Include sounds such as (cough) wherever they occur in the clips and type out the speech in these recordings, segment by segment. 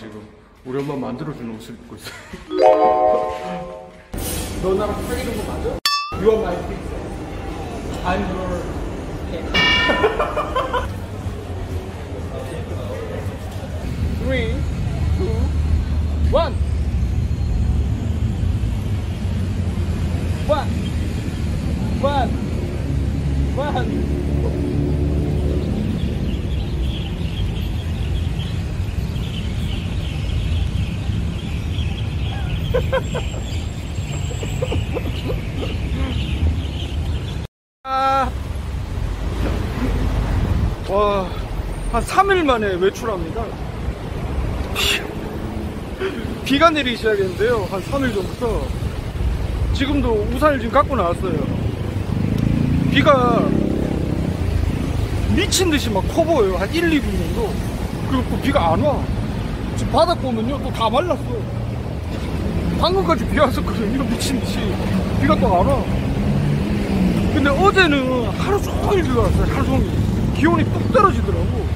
지금 우리 엄마 만들어주는 옷을 입고 있어. 너 나랑 사귀는 거 맞아? You are my princess. I'm your. Three, two, one. One. One. One. 아, 와, 한 3일 만에 외출합니다. 비- 비가 내리기 시작했는데요. 한 3일 전부터. 지금도 우산을 지금 갖고 나왔어요. 비가 미친 듯이 막 커 보여요. 한 1, 2분 정도. 그리고 또 비가 안 와. 지금 바닥 보면요. 또 다 말랐어. 방금까지 비 왔었거든요. 미친 듯이. 비가 또 안 와. 근데 어제는 하루 종일 비가 왔어요. 하루 종일. 기온이 뚝 떨어지더라고.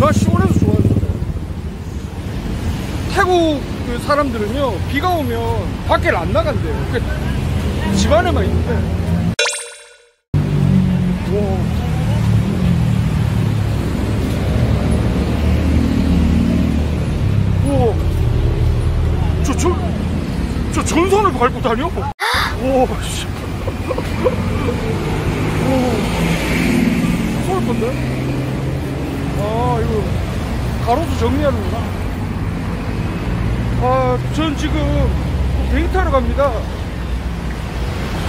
나 시원해서 좋아했어요. 태국 그 사람들은요, 비가 오면 밖에 안 나간대요. 그 집안에만 있는데. 와. 우와. 저, 저, 저 전선을 밟고 다녀? 오, 씨. 오. 쏠 건데? 아, 이거, 가로수 정리하는구나. 아, 전 지금 데이트하러 갑니다.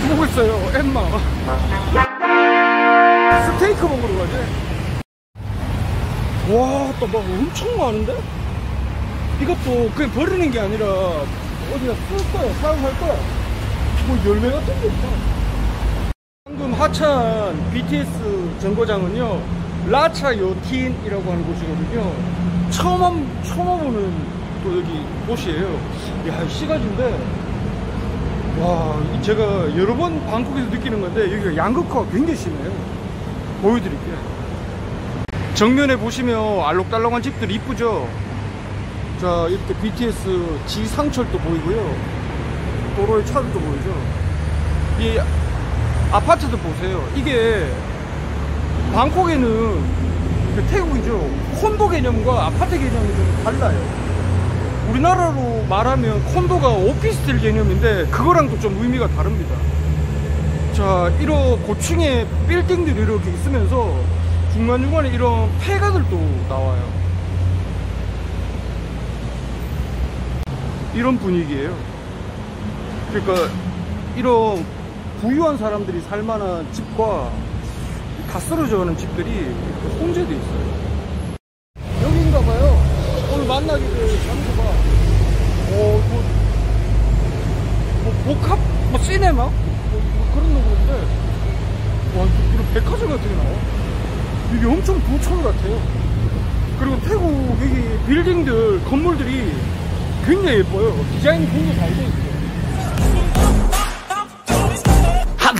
보고 있어요, 엠마. 스테이크 먹으러 가지. 와, 또 막 엄청 많은데? 이것도 그냥 버리는 게 아니라 어디다 쓸 거야, 사용할 거야. 뭐 열매 같은 게 있다. 방금 하찬 BTS 정거장은요, 라차 요틴이라고 하는 곳이거든요. 처음, 한- 처음 와보는 또 여기 곳이에요. 야, 이 시가지인데, 와, 이 제가 여러 번 방콕에서 느끼는 건데, 여기가 양극화가 굉장히 심해요. 보여드릴게요. 정면에 보시면 알록달록한 집들 이쁘죠? 자 이렇게 BTS 지상철도 보이고요 도로에 차들도 보이죠 이 아파트도 보세요. 이게 방콕에는 그 태국이죠. 콘도 개념과 아파트 개념이 좀 달라요. 우리나라로 말하면 콘도가 오피스텔 개념인데 그거랑도 좀 의미가 다릅니다. 자 이런 고층의 빌딩들이 이렇게 있으면서 중간중간에 이런 폐가들도 나와요. 이런 분위기예요. 그러니까 이런 부유한 사람들이 살만한 집과 다 쓰러져 가는 집들이 이렇게 혼재돼 있어요. 여기인가 봐요. 오늘 만나게 될 장소가 어, 뭐, 뭐 복합, 뭐 시네마, 뭐, 뭐 그런 거인데 와 이거 백화점 같은 게 나와. 이게 엄청 부촌 같아요. 그리고 태국 여기 빌딩들 건물들이 굉장히 예뻐요. 디자인이 굉장히 잘 돼 있어요.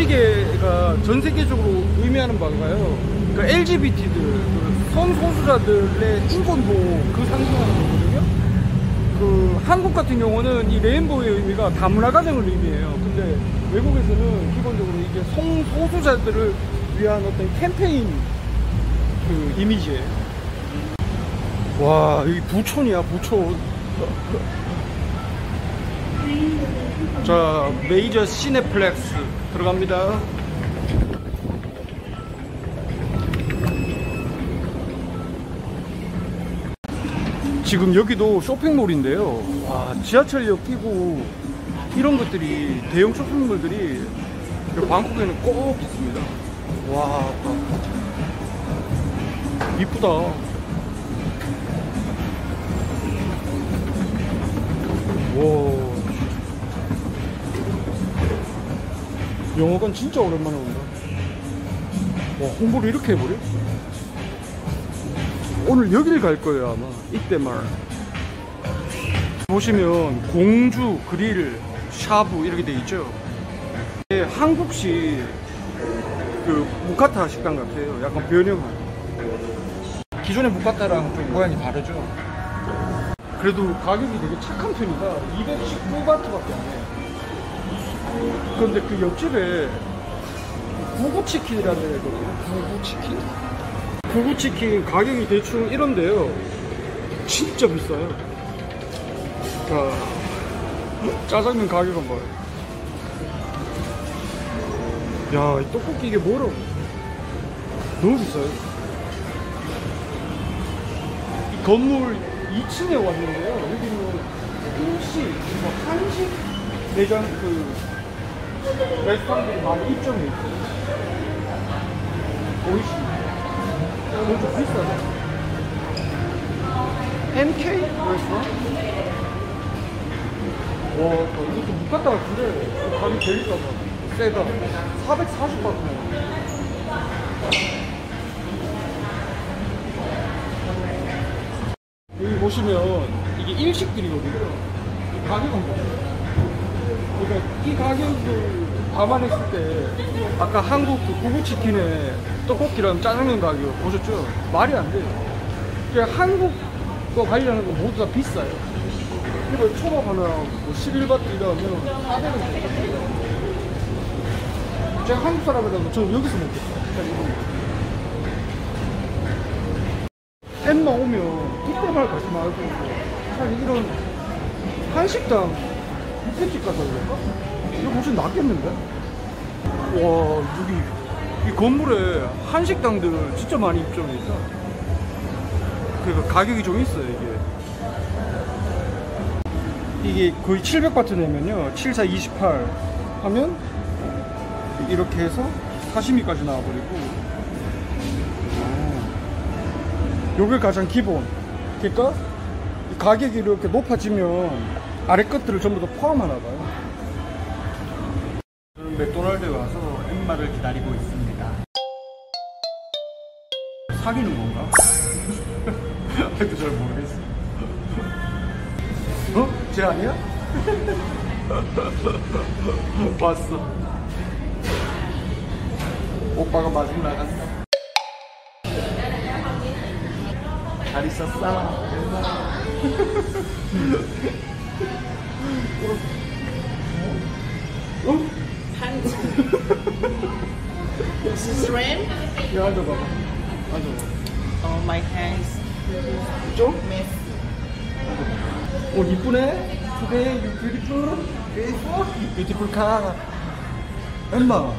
무지개가 전 세계적으로 의미하는 바인가요? 그러니까 LGBT들, 그 성소수자들의 인권 보호 그 상징하는 거거든요. 그 한국 같은 경우는 이 레인보우의 의미가 다문화 가정을 의미해요. 근데 외국에서는 기본적으로 이게 성소수자들을 위한 어떤 캠페인 그 이미지예요. 와 여기 부촌이야 부촌 자, 메이저 시네플렉스 들어갑니다. 지금 여기도 쇼핑몰인데요. 와, 지하철역 끼고 이런 것들이 대형 쇼핑몰들이 여기 방콕에는 꼭 있습니다. 와, 이쁘다. 와. 영어관 진짜 오랜만에 온다. 와, 홍보를 이렇게 해버려? 오늘 여길 갈 거예요, 아마. 이때만. 보시면 공주, 그릴, 샤브 이렇게 돼 있죠. 예, 한국식 그 무카타 식당 같아요. 약간 변형한. 기존의 무카타랑 좀 모양이 다르죠. 그래도 가격이 되게 착한 편이다. 219바트밖에 안 해. 그런데 그 옆집에 구구치킨이라는 데가 있거든요. 구구치킨? 구구치킨 가격이 대충 이런데요. 진짜 비싸요. 자, 짜장면 가격은 뭐예요? 야, 이 떡볶이 이게 뭐라고? 너무 비싸요. 이 건물 2층에 왔는데요. 여기는 일식, 뭐 한식 매장 그 레스토랑들이 많이 입점해 있어요. 오이시. 너무 좀 비싸다. MK 레스토랑? 와, 이거 좀 못 갔다 같은데 가격 제일 싸다. 세다. 440바트네. 여기 보시면 이게 일식들이거든요. 이 가격은 뭐예요? 그러니까 이 가격을 감안했을 때 아까 한국 그 구구치킨의 떡볶이랑 짜장면 가격 보셨죠? 말이 안 돼요. 그러니까 한국 거 관리하는 거 모두 다 비싸요. 그리고 초밥 하나 뭐 11바트 이러면 400원 제가 한국 사람이라도 저는 여기서 먹겠어요. 이거. 엠마 오면 이때만 가지 말고 차라리 이런 한식당 뷔페집 가서 그럴까? 이거 훨씬 낫겠는데? 와 여기 이 건물에 한식당들 진짜 많이 입점해 있다. 그러니까 가격이 좀 있어요 이게. 이게 거의 700바트 내면요 74, 28 하면 이렇게 해서 사시미까지 나와버리고. 요게 가장 기본. 그러니까 이 가격이 이렇게 높아지면 아래 것들을 전부 다 포함하나 봐요 저는 맥도날드에 와서 엠마를 기다리고 있습니다 사귀는 건가? (laughs) 하여튼 잘 모르겠어 어? 쟤 아니야? (laughs) 왔어 오빠가 마중 나갔어 잘 있었어. 어? Hands. this is rain. 야, 앉아봐. 앉아봐. Oh, my hands. 좀? Mess. 오, 이쁘네? Today you beautiful. Beautiful? Beautiful car. Emma,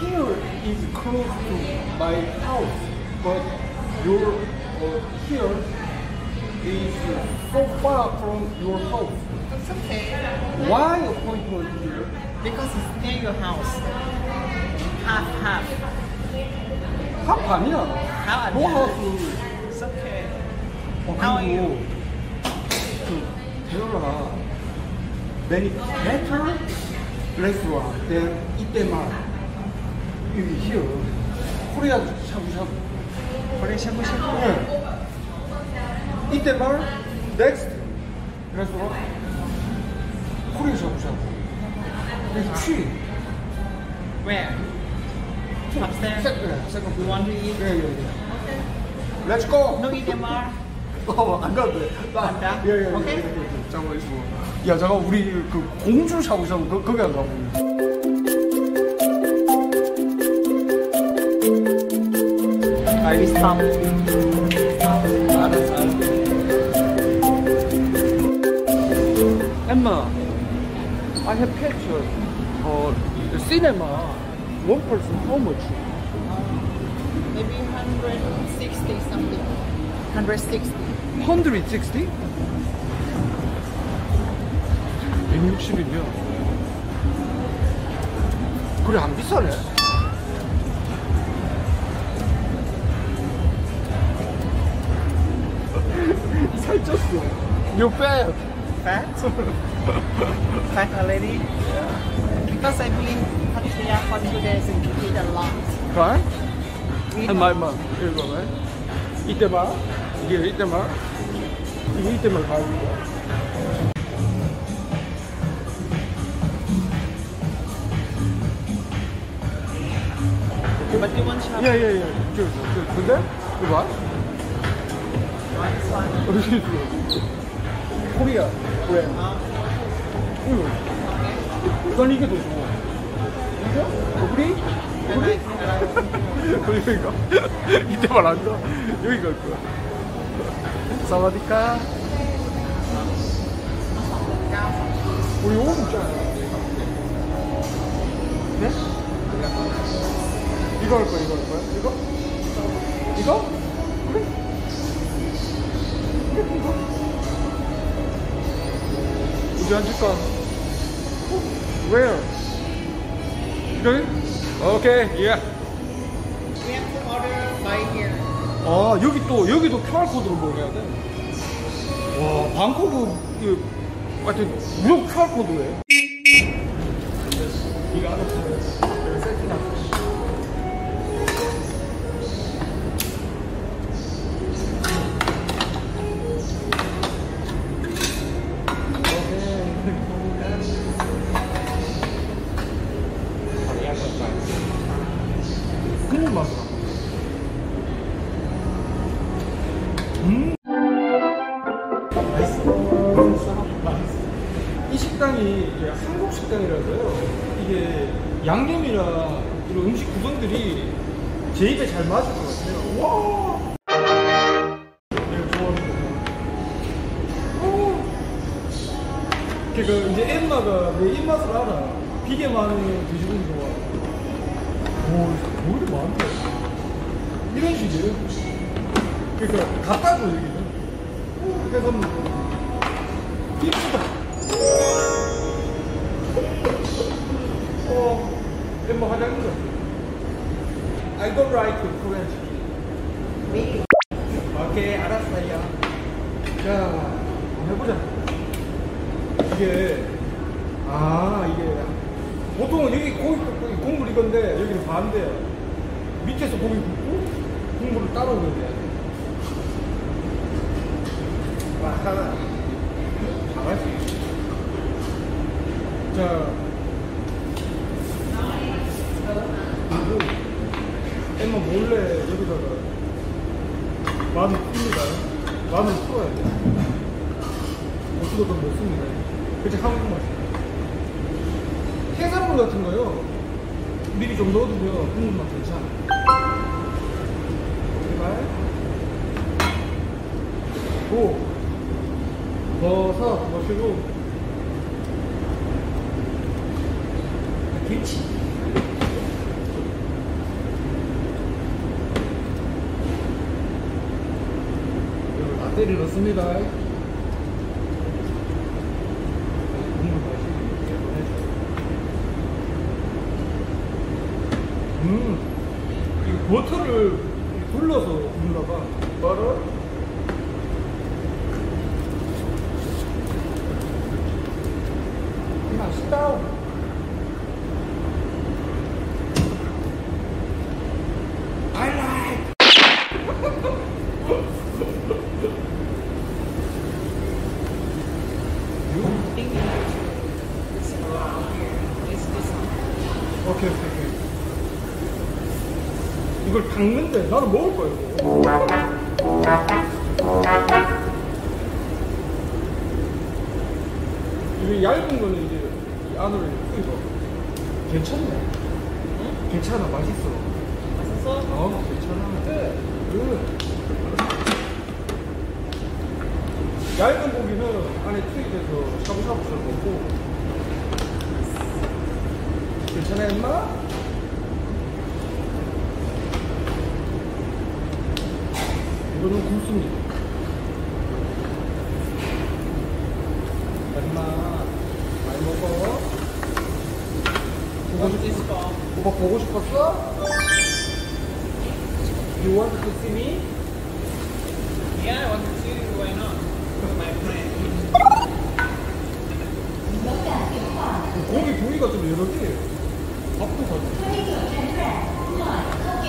here is close to my house, but your uh, here is so far from your house. It's okay. Why appointment? Because it's near your house. Half, half. 합 아니야. 합너 아니야. 하우스. It's okay. 어, How are you? 그 대열아 many better restaurant than 이때만 여기 here 코리아 샤브샤브 shabu shabu. 네. 이때만 next restaurant 코리아 샤브샤브 여기 치 Where? Upstairs. second second You want to eat? 예예예 Let's go No eat MR. 어, 안 가도 돼. 안 가? 예, 예, 예. 오케이. 예, 예. 잠깐만, 있어. 야, 잠깐, 우리 그 공주 샤브샤브, 거, 거기 안 가고. Are you stop? Have picture uh, the cinema one person how much? Maybe 160 something. 160. 160? 160이면 그래 안 비싸네 살쪘어 You fat Fat? Fat already? Because I believe Pattaya for two days and you eat a lot. right? Eat 한 말만 이거 봐봐 이때 봐 이게 이때 봐 이거 이때만 가는 거야 But you want shop? 예예예 저, 저, 저, 근데 이거 봐 어디 코리아 왜? 응. 난 이게 더 좋아 이거? 오브리? 오브리? 그러니까 이때만 안 가. 여기 갈 거야 사와디카 우리 오분 있잖아 네? 이거 할이 앉을까? Where? 여기? 오케이, 예. We have to order by here. 아, 여기 또, 여기도 QR코드로 먹어야 돼. 와, 방콕은, 그, 하여튼, 무조건 QR코드에. 국물 맛으로. 음. 이 식당이 한국 식당이라서요. 이게 양념이랑 이런 음식 구성들이 제 입에 잘 맞을 것 같아요. 와. 오. 그러니까 이제 엠마가 내 입맛을 알아. 비계 많은 돼지고기 좋아. 오, 뭐 이렇게 많대? 이런 식이에요. 그러니까 같다고. 오, 그래서 이쁘다. 어, 엠마 화장이죠. I don't like Korean chicken. Me? 오케이, 알았어요. 자, 한번 해보자. 이게, 아, 이게, 보통은 여기 굽고 국물 이건데, 여기는 반대야. 밑에서 고기 굽고, 국물을 따로 넣어야 돼. 와, 하나. 잘하지. 자, 그리고, 엠마 몰래 여기다가, 마늘 풉니다. 마늘 풀어야 돼. 어떻게든 못 씁니다. 그치, 한국 맛이. 해산물 같은 거요. 미리 좀 넣어두면 국물 맛 고. 버섯 넣으시고. 김치. 라떼를 넣습니다. 국물 맛이 음, 이 버터를 둘러서 굽나 봐. 버터? 맛있다. I like. I think it's around here. It's this one. 오케이, 오케이, 오케이. 이걸 닦는데 나는 먹을 거야, 이거. 이게 얇은 거는 이제 이 안으로 이렇게 이거. 괜찮네. 괜찮아, 맛있어. 맛있어? 어, 괜찮아. 네. 그. 얇은 고기는 안에 투입해서 샤브샤브 썰 먹고, 괜찮아 임마? 이거는 굵습니다 임마 많이 먹어 보고 싶 오빠 보고 싶었어? You want to see me? Yeah, I want to see you. Why not? My friend. 고기 부위가 좀 여러 개예요 가져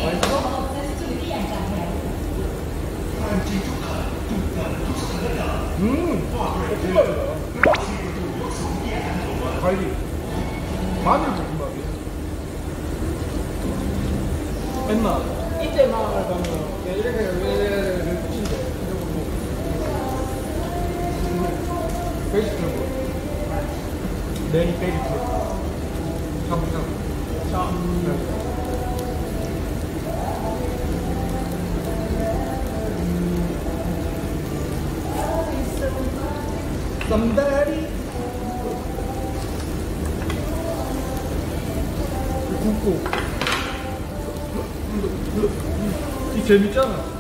맛있어? 음, 볶음밥이다. 갈비. 붙인대. 베이스트로 메인. 샤브. Somebody 굽고 이 재밌잖아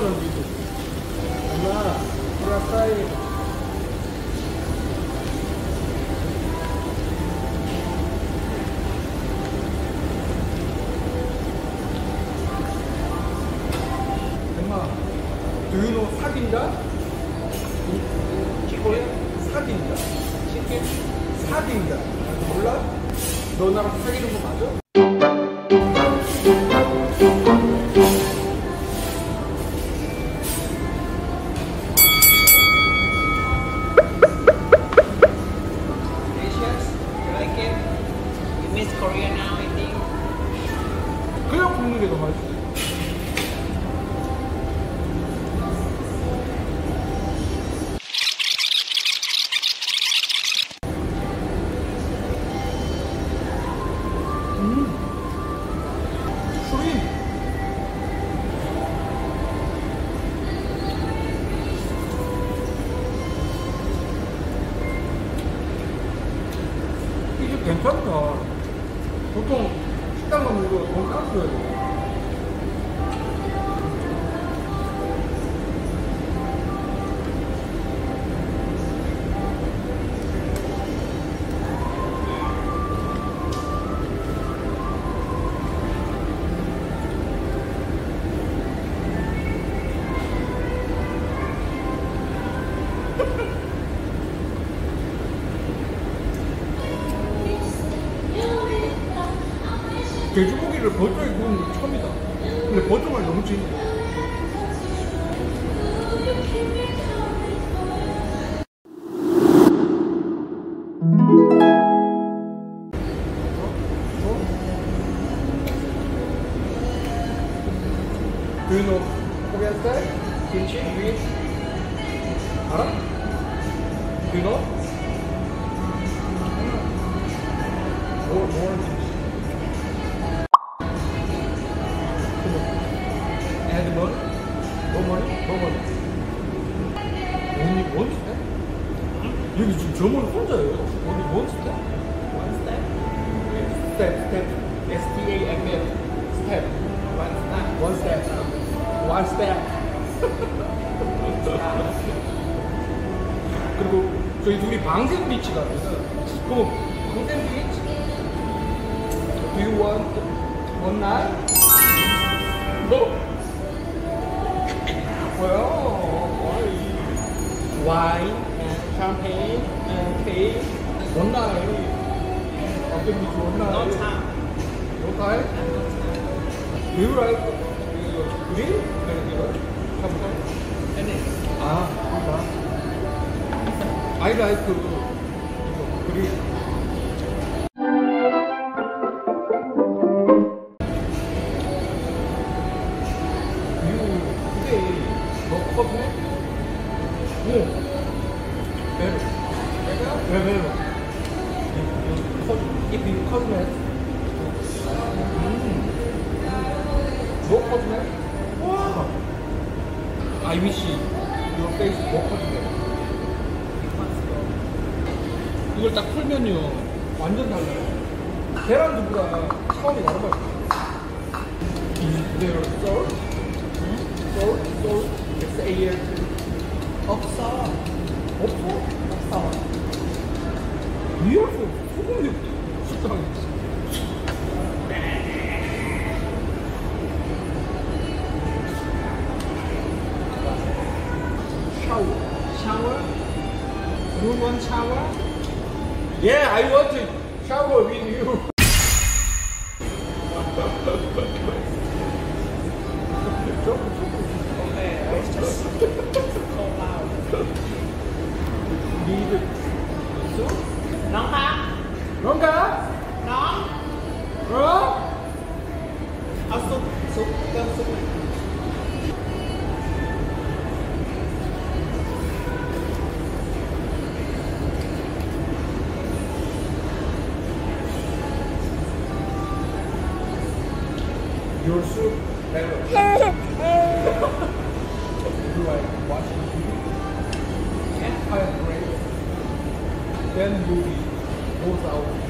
밑에 불도 돼지고기를 버터에 구운 게 처음이다. 근데 버터 맛이 너무 진해. 점원 혼자예요. Only one step? One step. Step, step. S-T-A-M-F. Step. One step. One step. One step. 그리고 저희 둘이 방생 비치가 있어요. 그럼 방생 비치? Do you want one night? No. Well, why? Wine and champagne and cake. One night. 방생 비치 one No night. time. No time? And no time. Do you like grill? Grill? Have 아, 그 You want shower? Yeah, I want to shower with you. Empire Great. Then movie goes out.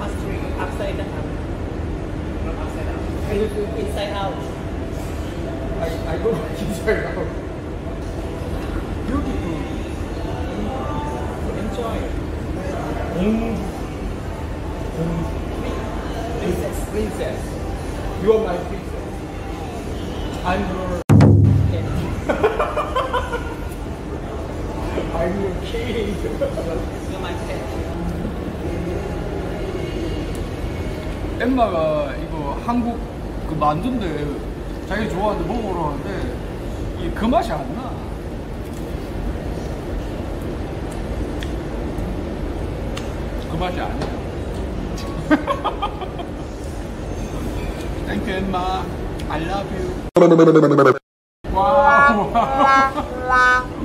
Pass three. Upside down. Not upside down. Inside out. I, I go (laughs) inside out. Beautiful. Enjoy. 음. 음. Princess. Princess. You are my 엠마가 이거 한국 그 만두인데 자기 좋아하는 데 먹으러 왔는데 이게 그 맛이 안 나. 그 맛이 아니야. (laughs) Thank you, 엠마. I love you. (laughs) 와우. (laughs)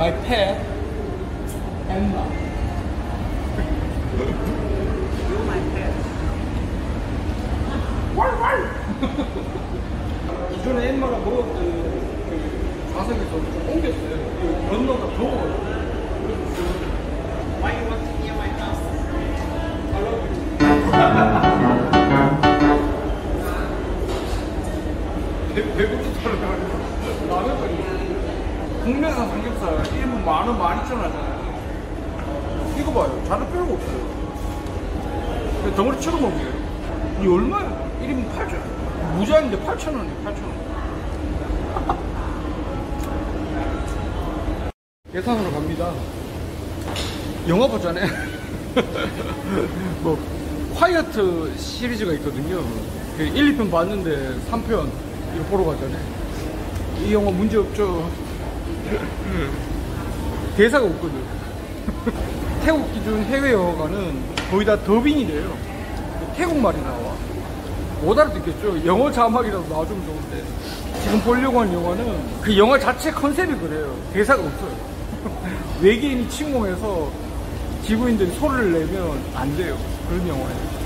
My pet, Emma. You're my pet. 기존에 (laughs) 엠마가 먹었던 그 좌석에서 좀 옮겼어요. 그 건너가 더워요. 국내산 삼겹살 1분 만원 만 이천 원 하잖아요 이거 봐요 자를 필요가 없어요 덩어리 치러 먹게요 이 얼마야 1인분 8천 원 무제한인데 8천 원이에요 8천 원 (laughs) 예산으로 갑니다. 영화 보잖아요. (laughs) 뭐 화이어트 시리즈가 있거든요. 그 1, 2편 봤는데 3편 이거 보러 가잖아요. 이 영화 문제 없죠. 대사가 없거든. (laughs) 태국 기준 해외 영화관은 거의 다 더빙이 돼요. 태국말이 나와. 못 알아듣겠죠. 영어 자막이라도 나와주면 좋은데. 지금 보려고 하는 영화는 그 영화 자체 컨셉이 그래요. 대사가 없어요. (laughs) 외계인이 침공해서 지구인들이 소리를 내면 안 돼요. 그런 영화예요.